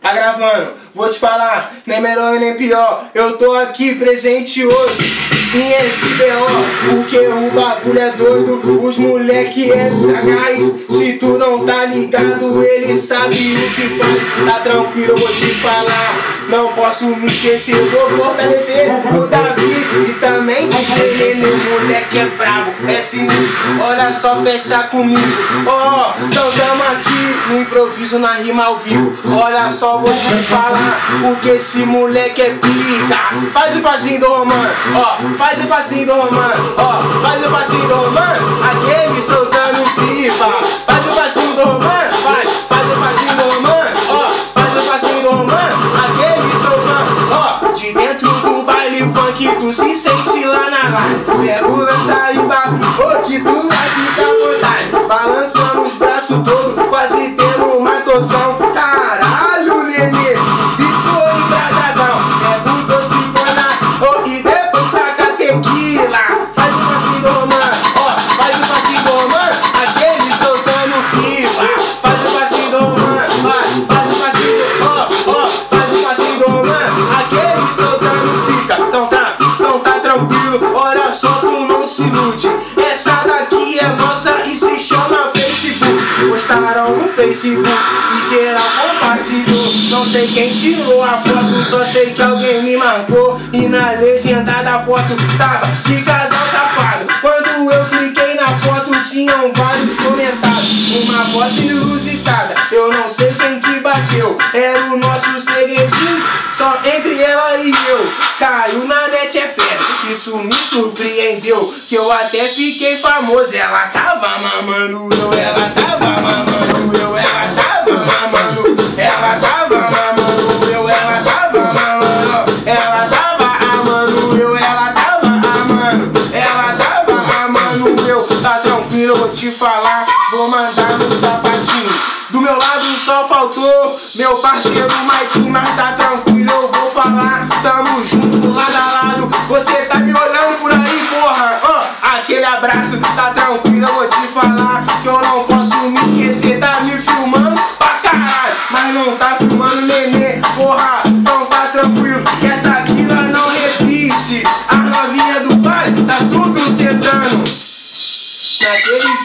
Tá gravando, vou te falar, nem melhor nem pior. Eu tô aqui presente hoje em SBO, porque o bagulho é doido. Os moleque é sagaz. Se tu não tá ligado, ele sabe o que faz. Tá tranquilo, eu vou te falar. Não posso me esquecer, vou fortalecer o Davi e também DJ Nenê. Moleque é brabo, é sinistro. Olha só, fecha comigo. Ó, oh, improviso, na rima ao vivo. Olha só só vou te falar porque esse moleque é pica. Faz o passinho do Romano, ó, faz o passinho do Romano, ó, faz o passinho do Romano, aquele soltando pipa. Faz o passinho do Romano, faz, faz o passinho do Romano, ó, faz o passinho do Romano, aquele soltando, ó, de dentro do baile funk tu se sente lá na laje. Pega o lança e ô Essa daqui é nossa e se chama Facebook. Postaram no Facebook e geral compartilhou. Não sei quem tirou a foto, só sei que alguém me marcou. E na legenda da foto tava que casal safado. Quando eu cliquei na foto, tinham vários comentários. Uma foto inusitada, eu não sei quem que bateu. Era o segredinho, só entre ela e eu. Caiu na net é fé isso me surpreendeu Que eu até fiquei famoso. Ela tava mamando eu, ela tava mamando eu Ela tava mamando, ela tava mamando eu Ela tava mamando, ela tava amando eu Ela tava amando, ela tava amando eu. Tá tranquilo, eu vou te falar. Vou mandar no sapatinho. Do meu lado só faltou Meu parceiro Mike, mas tá tranquilo, eu vou falar. Tamo junto, lado a lado. Você tá me olhando por aí, porra. Oh, Aquele abraço, tá tranquilo, eu vou te falar Que eu não posso me esquecer. Tá me filmando pra caralho Mas não tá filmando nenê, porra Então tá tranquilo, que essa aquila não resiste. A novinha do pai, tá tudo sentando. Naquele